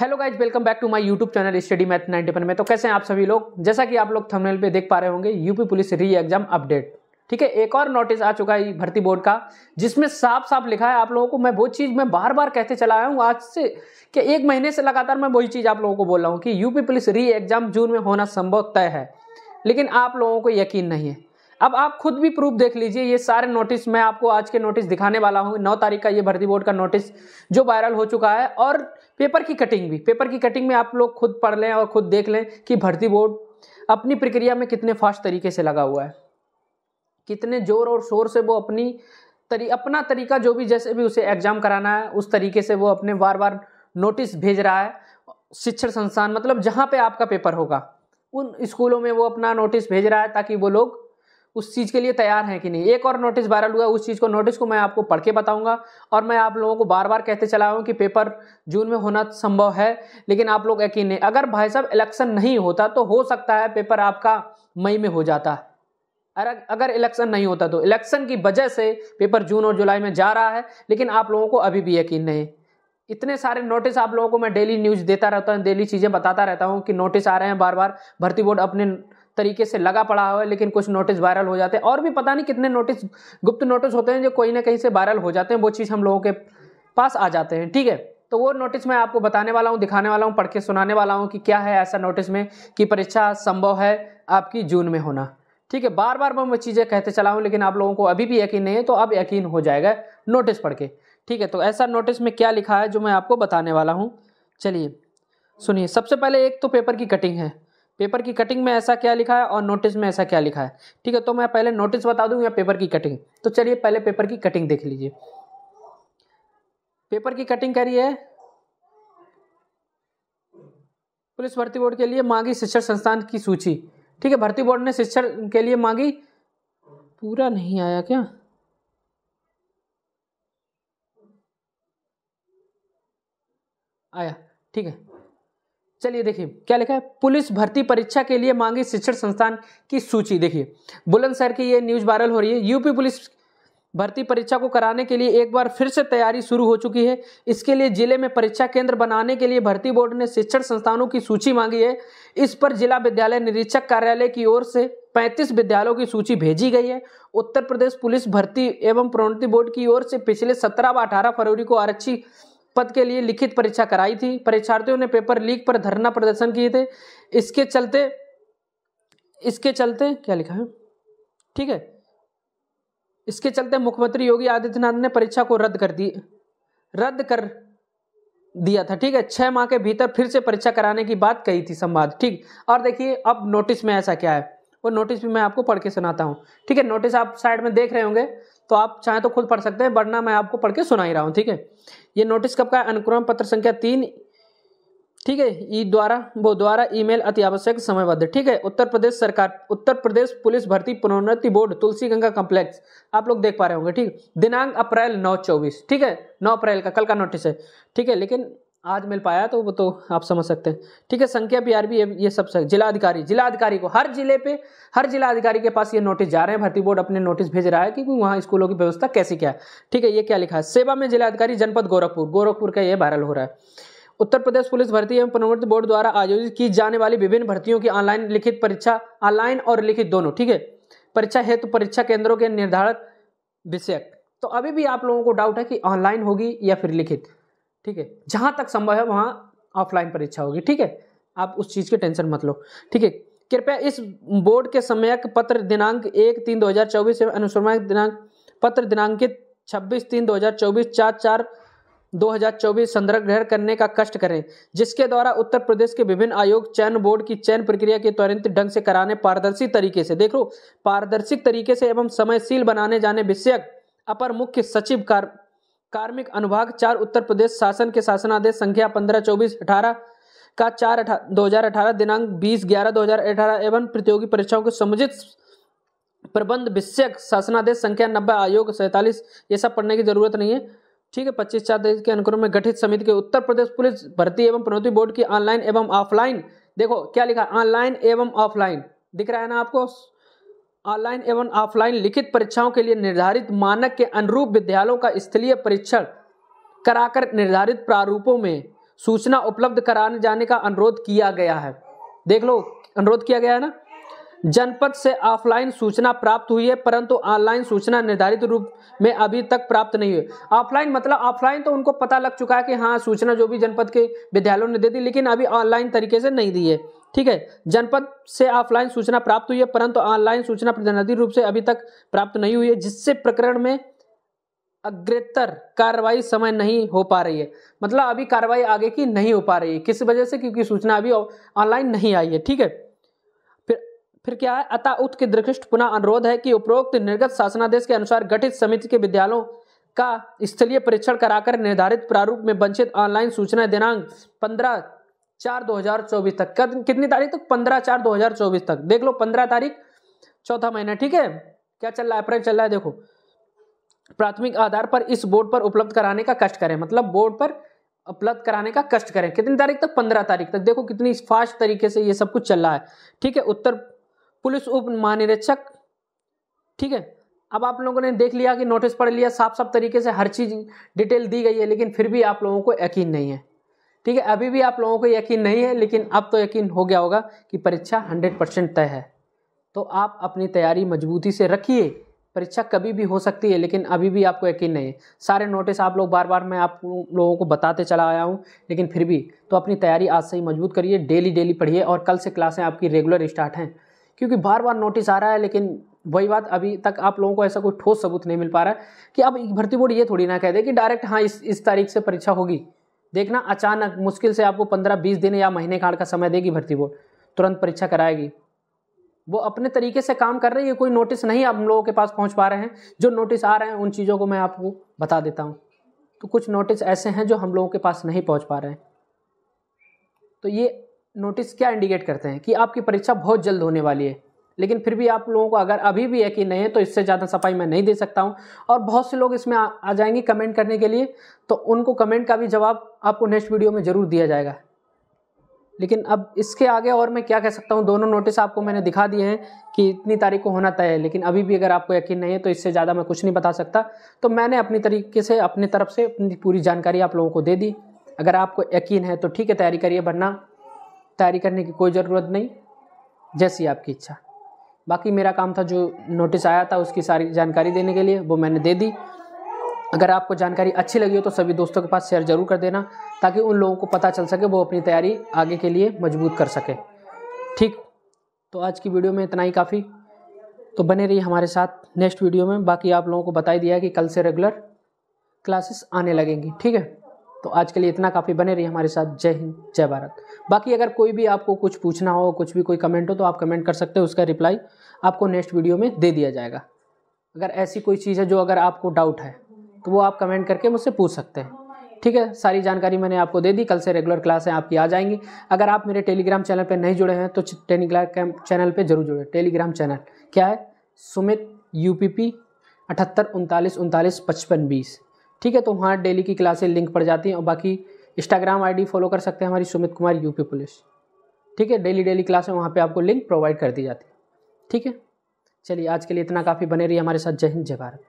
Hello guys welcome back to my YouTube channel study math 91 में। तो कैसे हैं आप सभी लोग? जैसा कि आप लोग थंबनेल पे देख पा रहे होंगे UP police re exam update ठीक है, एक और नोटिस आ चुका है भर्ती बोर्ड का, जिसमें साफ़ साफ़ लिखा है आप लोगों को। मैं वो चीज़ मैं बार बार कहते चला आया हूँ आज से कि एक महीने से लगातार मैं वही चीज़ आप लोगों को बोल रहा हूँ कि UP police re exam June में होना संभव तय है। लेकिन आप लोगों को यकीन नहीं है। अब आप खुद भी प्रूफ देख लीजिए, ये सारे नोटिस मैं आपको आज के नोटिस दिखाने वाला हूँ। नौ तारीख का ये भर्ती बोर्ड का नोटिस जो वायरल हो चुका है और पेपर की कटिंग भी। पेपर की कटिंग में आप लोग खुद पढ़ लें और खुद देख लें कि भर्ती बोर्ड अपनी प्रक्रिया में कितने फास्ट तरीके से लगा हुआ है। कितने ज़ोर और शोर से वो अपनी तरी, अपना तरीका जो भी जैसे भी उसे एग्ज़ाम कराना है, उस तरीके से वो अपने बार बार नोटिस भेज रहा है। शिक्षण संस्थान मतलब जहाँ पे आपका पेपर होगा, उन स्कूलों में वो अपना नोटिस भेज रहा है ताकि वो लोग उस चीज़ के लिए तैयार हैं कि नहीं? एक और नोटिस वायरल हुआ, उस चीज़ को नोटिस को मैं आपको पढ़ के बताऊँगा और मैं आप लोगों को बार बार कहते चला हूँ कि पेपर जून में होना संभव है, लेकिन आप लोग यकीन नहीं, अगर भाई साहब इलेक्शन नहीं होता तो हो सकता है पेपर आपका मई में हो जाता। है अगर इलेक्शन नहीं होता तो इलेक्शन की वजह से पेपर जून और जुलाई में जा रहा है, लेकिन आप लोगों को अभी भी यकीन नहीं। इतने सारे नोटिस आप लोगों को मैं डेली न्यूज़ देता रहता हूँ डेली चीज़ें बताता रहता हूँ कि नोटिस आ रहे हैं बार बार भर्ती बोर्ड अपने तरीके से लगा पड़ा हुआ है, लेकिन कुछ नोटिस वायरल हो जाते हैं। और भी पता नहीं कितने नोटिस गुप्त नोटिस होते हैं जो कोई ना कहीं से वायरल हो जाते हैं, वो चीज़ हम लोगों के पास आ जाते हैं, ठीक है? तो वो नोटिस मैं आपको बताने वाला हूँ, दिखाने वाला हूँ, पढ़ के सुनाने वाला हूँ कि क्या है ऐसा नोटिस में कि परीक्षा संभव है आपकी जून में होना, ठीक है? बार बार मैं चीज़ें कहते चला हूँ, लेकिन आप लोगों को अभी भी यकीन नहीं है तो अब यकीन हो जाएगा नोटिस पढ़ के, ठीक है? तो ऐसा नोटिस में क्या लिखा है, जो मैं आपको बताने वाला हूँ। चलिए, सुनिए, सबसे पहले एक तो पेपर की कटिंग है। पेपर की कटिंग में ऐसा क्या लिखा है और नोटिस में ऐसा क्या लिखा है? ठीक है तो मैं पहले नोटिस बता दूँ या पेपर की कटिंग? तो चलिए पहले पेपर की कटिंग देख लीजिए। पेपर की कटिंग करिए पुलिस भर्ती बोर्ड के लिए मांगी शिक्षण संस्थान की सूची। ठीक है, भर्ती बोर्ड ने शिक्षण के लिए मांगी। पूरा नहीं आया क्या? आया, ठीक है। चलिए देखिए, क्या लिखा है? पुलिस भर्ती परीक्षा के लिए मांगी शिक्षण संस्थान की सूची। देखिए, बुलंदशहर की ये न्यूज़ वायरल हो रही है। यूपी पुलिस भर्ती परीक्षा को कराने के लिए एक बार फिर से तैयारी शुरू हो चुकी है। इसके लिए ज़िले में परीक्षा केंद्र बनाने के लिए भर्ती बोर्ड ने शिक्षण संस्थानों की सूची मांगी है। इस पर जिला विद्यालय निरीक्षक कार्यालय की ओर से 35 विद्यालयों की सूची भेजी गई है। उत्तर प्रदेश पुलिस भर्ती एवं प्रोन्नति बोर्ड की ओर से पिछले सत्रह व अठारह फरवरी को आरक्षी पद के लिए लिखित परीक्षा कराई थी। परीक्षार्थियों ने पेपर लीक पर धरना प्रदर्शन किए थे। इसके चलते इसके चलते, क्या लिखा है? ठीक है। इसके चलते मुख्यमंत्री योगी आदित्यनाथ ने परीक्षा को रद्द कर दी, रद्द कर दिया था। ठीक है, छह माह के भीतर फिर से परीक्षा कराने की बात कही थी संवाद। ठीक, और देखिए, अब नोटिस में ऐसा क्या है? वो नोटिस भी मैं आपको पढ़ के सुनाता हूँ। ठीक है, नोटिस आप साइड में देख रहे होंगे। तो आप चाहें तो खुद पढ़ सकते हैं, वरना मैं आपको पढ़ के सुना ही रहा हूँ, ठीक है? ये नोटिस कब का अनुक्रम पत्र संख्या तीन, ठीक है? ई द्वारा, वो द्वारा ईमेल अति आवश्यक, समयबद्ध, ठीक है? उत्तर प्रदेश सरकार, उत्तर प्रदेश पुलिस भर्ती पुनोन्नति बोर्ड, तुलसी गंगा कम्प्लेक्स, आप लोग देख पा रहे होंगे, ठीक? दिनांक अप्रैल नौ चौबीस, ठीक है? नौ अप्रैल का, कल का नोटिस है, ठीक है? लेकिन आज मिल पाया तो वो तो आप समझ सकते हैं। ठीक है, संख्या भी आर भी ये सब जिला अधिकारी जिला अधिकारी को हर ज़िले पे हर जिला अधिकारी के पास ये नोटिस जा रहे हैं। भर्ती बोर्ड अपने नोटिस भेज रहा है कि वहाँ स्कूलों की व्यवस्था कैसी क्या है। ठीक है, ये क्या लिखा है? सेवा में जिला अधिकारी जनपद गोरखपुर। गोरखपुर का ये वायरल हो रहा है। उत्तर प्रदेश पुलिस भर्ती एवं पुनर्वृत्ति बोर्ड द्वारा आयोजित की जाने वाली विभिन्न भर्तियों की ऑनलाइन लिखित परीक्षा ऑनलाइन और लिखित दोनों। ठीक है, परीक्षा हेतु परीक्षा केंद्रों के निर्धारित विषयक। तो अभी भी आप लोगों को डाउट है कि ऑनलाइन होगी या फिर लिखित। ठीक है? जहाँ तक संभव है वहाँ ऑफलाइन परीक्षा होगी, ठीक है? आप उस चीज़ की टेंशन मत लो, ठीक है? कृपया इस बोर्ड के समयक पत्र दिनांक एक तीन दो हज़ार चौबीस एवं अनुसमय दिनांक, पत्र दिनांकित छब्बीस तीन दो हज़ार चौबीस चार चार 2024 संदर्भ ग्रहण करने का कष्ट करें, जिसके द्वारा उत्तर प्रदेश के विभिन्न आयोग चयन बोर्ड की चयन प्रक्रिया के त्वरित ढंग से कराने पारदर्शी तरीके से, देखो, पारदर्शी तरीके से एवं समयशील बनाने जाने विषयक अपर मुख्य सचिव कार कार्मिक अनुभाग चार उत्तर प्रदेश शासन के शासनादेश संख्या पंद्रह, चौबीस, अठारह का चार दो हज़ार अठारह, दिनांक बीस, ग्यारह, दो हज़ार अठारह एवं प्रतियोगी परीक्षाओं के समुचित प्रबंध विषयक शासनादेश संख्या नब्बे, आयोग सैतालीस, ये सब पढ़ने की ज़रूरत नहीं है। ठीक है, पच्चीस चार देश के अनुक्रम में गठित समिति के उत्तर प्रदेश पुलिस भर्ती एवं प्रोन्नति बोर्ड की ऑनलाइन एवं ऑफलाइन, देखो क्या लिखा ऑनलाइन एवं ऑफलाइन, दिख रहा है ना आपको? ऑनलाइन एवं ऑफलाइन लिखित परीक्षाओं के लिए निर्धारित मानक के अनुरूप विद्यालयों का स्थलीय परीक्षण कराकर निर्धारित प्रारूपों में सूचना उपलब्ध कराने जाने का अनुरोध किया गया है। देख लो, अनुरोध किया गया है ना? जनपद से ऑफलाइन सूचना प्राप्त हुई है, परंतु ऑनलाइन सूचना निर्धारित रूप में अभी तक प्राप्त नहीं हुई। ऑफलाइन मतलब ऑफलाइन तो उनको पता लग चुका है कि हाँ सूचना जो भी जनपद के विद्यालयों ने दे दी, लेकिन अभी ऑनलाइन तरीके से नहीं दी है। ठीक है, जनपद से ऑफलाइन सूचना प्राप्त हुई है, परंतु ऑनलाइन सूचना निर्धारित रूप से अभी तक प्राप्त नहीं हुई है, जिससे प्रकरण में अग्रेतर कार्रवाई समय नहीं हो पा रही है। मतलब अभी कार्रवाई आगे की नहीं हो पा रही है। किस वजह से? क्योंकि सूचना अभी ऑनलाइन नहीं आई है, ठीक है? फिर फिर क्या है? अतः उत के दृष्ट पुनः अनुरोध है कि उपरोक्त निर्गत शासनादेश के अनुसार गठित समिति के विद्यालयों का स्थलीय परीक्षण कराकर निर्धारित प्रारूप में वंचित ऑनलाइन सूचना दिनांक पंद्रह चार दो हज़ार चौबीस तक। कितनी तारीख तक? पंद्रह चार दो हज़ार चौबीस तक। देख लो, पंद्रह तारीख, चौथा महीना, ठीक है? क्या चल रहा है? अप्रैल चल रहा है, देखो। प्राथमिक आधार पर इस बोर्ड पर उपलब्ध कराने का कष्ट करें। मतलब बोर्ड पर उपलब्ध कराने का कष्ट करें। कितनी तारीख तक? पंद्रह तारीख तक। देखो, कितनी फास्ट तरीके से ये सब कुछ चल रहा है। ठीक है, उत्तर पुलिस उप महानिरीक्षक, ठीक है? अब आप लोगों ने देख लिया कि नोटिस पढ़ लिया साफ़ साफ़ तरीके से हर चीज़ डिटेल दी गई है, लेकिन फिर भी आप लोगों को यकीन नहीं है। ठीक है, अभी भी आप लोगों को यकीन नहीं है, लेकिन अब तो यकीन हो गया होगा कि परीक्षा हंड्रेड परसेंट तय है। तो आप अपनी तैयारी मजबूती से रखिए, परीक्षा कभी भी हो सकती है, लेकिन अभी भी आपको यकीन नहीं है। सारे नोटिस आप लोग बार बार मैं आप लोगों को बताते चला आया हूँ, लेकिन फिर भी तो अपनी तैयारी आज से ही मज़बूत करिए डेली डेली पढ़िए, और कल से क्लासें आपकी रेगुलर स्टार्ट हैं। क्योंकि बार बार नोटिस आ रहा है, लेकिन वही बात, अभी तक आप लोगों को ऐसा कोई ठोस सबूत नहीं मिल पा रहा है कि अब भर्ती बोर्ड ये थोड़ी ना कह दे कि डायरेक्ट हाँ इस इस तारीख से परीक्षा होगी। देखना, अचानक मुश्किल से आपको पंद्रह, बीस दिन या महीने खाड़ का समय देगी भर्ती बोर्ड तुरंत परीक्षा कराएगी। वो अपने तरीके से काम कर रही है, कोई नोटिस नहीं आप लोगों के पास पहुँच पा रहे हैं। जो नोटिस आ रहे हैं, उन चीज़ों को मैं आपको बता देता हूँ। तो कुछ नोटिस ऐसे हैं जो हम लोगों के पास नहीं पहुँच पा रहे हैं। तो ये नोटिस क्या इंडिकेट करते हैं कि आपकी परीक्षा बहुत जल्द होने वाली है। लेकिन फिर भी आप लोगों को अगर अभी भी यकीन नहीं है तो इससे ज़्यादा सफ़ाई मैं नहीं दे सकता हूँ। और बहुत से लोग इसमें आ, आ जाएँगे कमेंट करने के लिए तो उनको कमेंट का भी जवाब आपको नेक्स्ट वीडियो में ज़रूर दिया जाएगा। लेकिन अब इसके आगे और मैं क्या कह सकता हूँ दोनों नोटिस आपको मैंने दिखा दिए हैं कि इतनी तारीख को होना तय है लेकिन अभी भी अगर आपको यकीन नहीं है तो इससे ज़्यादा मैं कुछ नहीं बता सकता। तो मैंने अपनी तरीके से अपनी तरफ़ से अपनी पूरी जानकारी आप लोगों को दे दी। अगर आपको यकीन है तो ठीक है तैयारी करिए वरना तैयारी करने की कोई ज़रूरत नहीं। जैसी आपकी इच्छा। बाकी मेरा काम था जो नोटिस आया था उसकी सारी जानकारी देने के लिए, वो मैंने दे दी। अगर आपको जानकारी अच्छी लगी हो तो सभी दोस्तों के पास शेयर ज़रूर कर देना, ताकि उन लोगों को पता चल सके, वो अपनी तैयारी आगे के लिए मज़बूत कर सके। ठीक तो आज की वीडियो में इतना ही काफ़ी। तो बने रहिए हमारे साथ नेक्स्ट वीडियो में। बाकी आप लोगों को बता ही दिया कि कल से रेगुलर क्लासेस आने लगेंगी। ठीक है? तो आज के लिए इतना काफ़ी बने रहिए हमारे साथ। जय हिंद, जय भारत। बाकी अगर कोई भी आपको कुछ पूछना हो, कुछ भी कोई कमेंट हो तो आप कमेंट कर सकते हो, उसका रिप्लाई आपको नेक्स्ट वीडियो में दे दिया जाएगा। अगर ऐसी कोई चीज़ है जो अगर आपको डाउट है तो वो आप कमेंट करके मुझसे पूछ सकते हैं। ठीक है? सारी जानकारी मैंने आपको दे दी। कल से रेगुलर क्लासें आपकी आ जाएँगी। अगर आप मेरे टेलीग्राम चैनल पर नहीं जुड़े हैं तो टेलीग्राम चैनल पर ज़रूर जुड़े। टेलीग्राम चैनल क्या है? सुमित यू पी पी अठहत्तर, उनतालीस उनतालीस, पचपन, बीस। ठीक है तो वहाँ डेली की क्लासें लिंक पर जाती हैं और बाकी इंस्टाग्राम आईडी फॉलो कर सकते हैं हमारी सुमित कुमार यूपी पुलिस ठीक है, डेली डेली क्लासें वहाँ पे आपको लिंक प्रोवाइड कर दी जाती है। ठीक है, चलिए आज के लिए इतना काफ़ी बने रही हमारे साथ। जय हिंद, जय भारत।